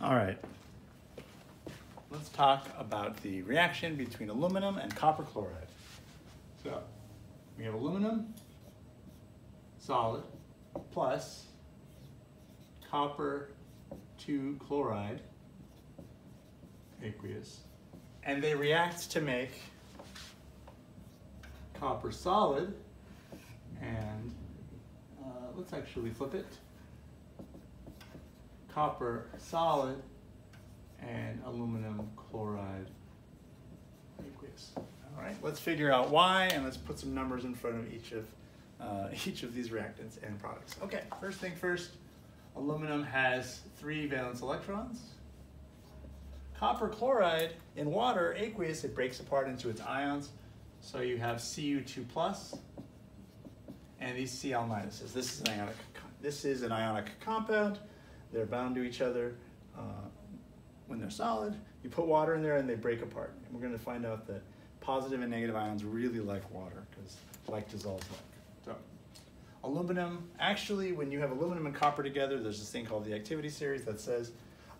All right. Let's talk about the reaction between aluminum and copper chloride. So we have aluminum solid plus copper 2 chloride aqueous and they react to make copper solid and uh, let's actually flip it copper solid and aluminum chloride aqueous. All right, let's figure out why and let's put some numbers in front of each of uh, each of these reactants and products. Okay, first thing first, aluminum has three valence electrons. Copper chloride in water, aqueous, it breaks apart into its ions. So you have Cu2 plus and these Cl minuses. This is an ionic, this is an ionic compound. They're bound to each other uh, when they're solid. You put water in there and they break apart. And we're going to find out that positive and negative ions really like water because like dissolves like. So aluminum, actually when you have aluminum and copper together, there's this thing called the activity series that says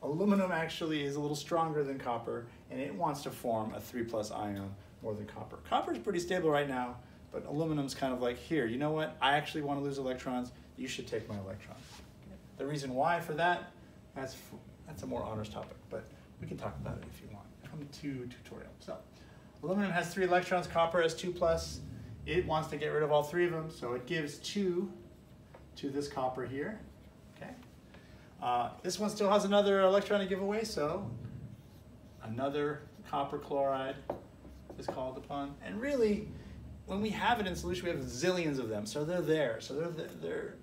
aluminum actually is a little stronger than copper and it wants to form a 3 plus ion more than copper. Copper is pretty stable right now, but aluminum's kind of like, here, you know what? I actually want to lose electrons. You should take my electrons. The reason why for that, that's, that's a more honors topic, but we can talk about it if you want. Come to tutorial. So aluminum has three electrons, copper has two plus. It wants to get rid of all three of them, so it gives two to this copper here. Okay. Uh, this one still has another electron to give away, so another copper chloride is called upon. And really, when we have it in solution, we have zillions of them, so they're there. So they're, they're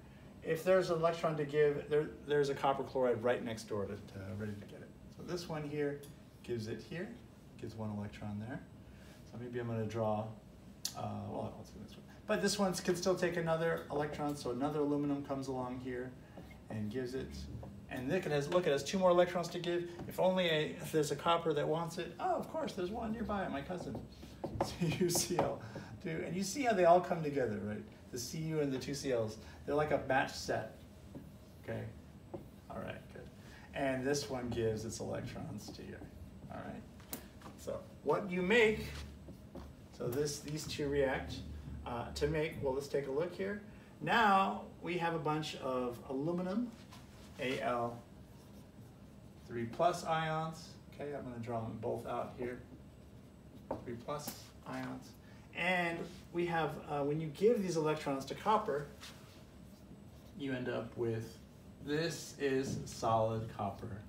if there's an electron to give, there, there's a copper chloride right next door to, to ready to get it. So this one here gives it here, gives one electron there. So maybe I'm going to draw, uh, well, I'll do this one. But this one can still take another electron, so another aluminum comes along here and gives it. And look, it has, look, it has two more electrons to give. If only a, if there's a copper that wants it, oh, of course, there's one nearby, my cousin. So UCl, two, and you see how they all come together, right? The Cu and the two Cls. They're like a matched set. Okay? All right, good. And this one gives its electrons to you. All right? So what you make, so this these two react uh, to make, well, let's take a look here. Now we have a bunch of aluminum, Al, 3 plus ions. Okay, I'm going to draw them both out here. 3 plus ions. And we have, uh, when you give these electrons to copper, you end up with, this is solid copper,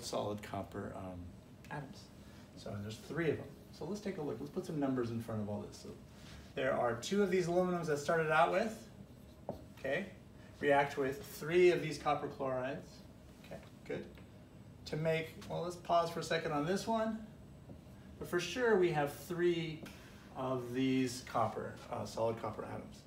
solid copper um, atoms. So there's three of them. So let's take a look. Let's put some numbers in front of all this. So there are two of these aluminums that started out with, okay, react with three of these copper chlorides. Okay, good. To make, well, let's pause for a second on this one. But for sure, we have three of these copper, uh, solid copper atoms.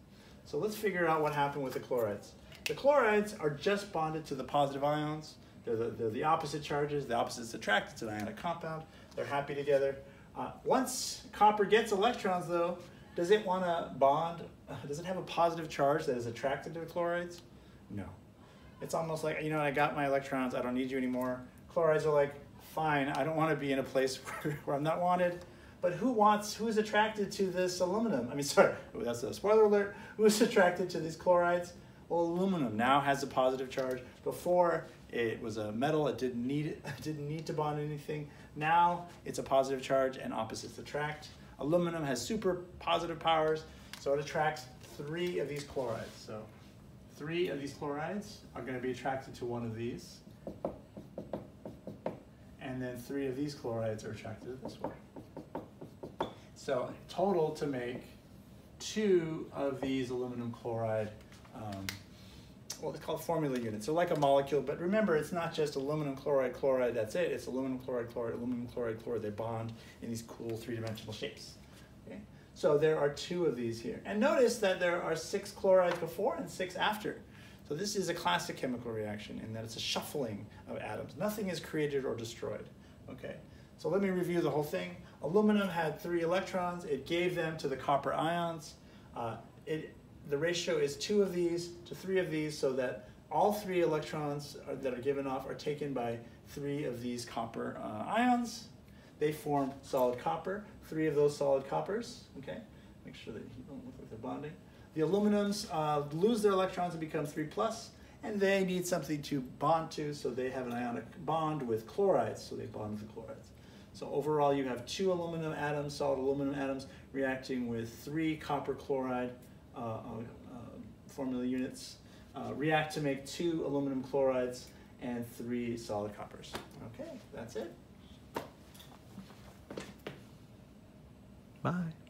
So let's figure out what happened with the chlorides. The chlorides are just bonded to the positive ions. They're the, they're the opposite charges. The opposites attract. It's an ionic compound. They're happy together. Uh, once copper gets electrons, though, does it want to bond? Uh, does it have a positive charge that is attracted to the chlorides? No. It's almost like, you know, I got my electrons. I don't need you anymore. Chlorides are like, fine, I don't want to be in a place where, where I'm not wanted. But who wants, who is attracted to this aluminum? I mean, sorry, that's a spoiler alert. Who is attracted to these chlorides? Well, aluminum now has a positive charge. Before, it was a metal, it didn't need, it didn't need to bond anything. Now, it's a positive charge and opposites attract. Aluminum has super positive powers, so it attracts three of these chlorides. So three of these chlorides are going to be attracted to one of these and then three of these chlorides are attracted this way. So total to make two of these aluminum chloride, um, well, it's called formula units. They're like a molecule, but remember, it's not just aluminum chloride, chloride, that's it. It's aluminum chloride, chloride, aluminum chloride, chloride. They bond in these cool three-dimensional shapes. Okay? So there are two of these here. And notice that there are six chlorides before and six after. So this is a classic chemical reaction in that it's a shuffling of atoms. Nothing is created or destroyed. Okay, so let me review the whole thing. Aluminum had three electrons. It gave them to the copper ions. Uh, it, the ratio is two of these to three of these so that all three electrons are, that are given off are taken by three of these copper uh, ions. They form solid copper, three of those solid coppers, okay? Make sure that you don't look like they're bonding. The aluminums uh, lose their electrons and become 3 plus, and they need something to bond to, so they have an ionic bond with chlorides, so they bond with the chlorides. So overall, you have two aluminum atoms, solid aluminum atoms, reacting with three copper chloride uh, uh, formula units, uh, react to make two aluminum chlorides and three solid coppers. Okay, that's it. Bye.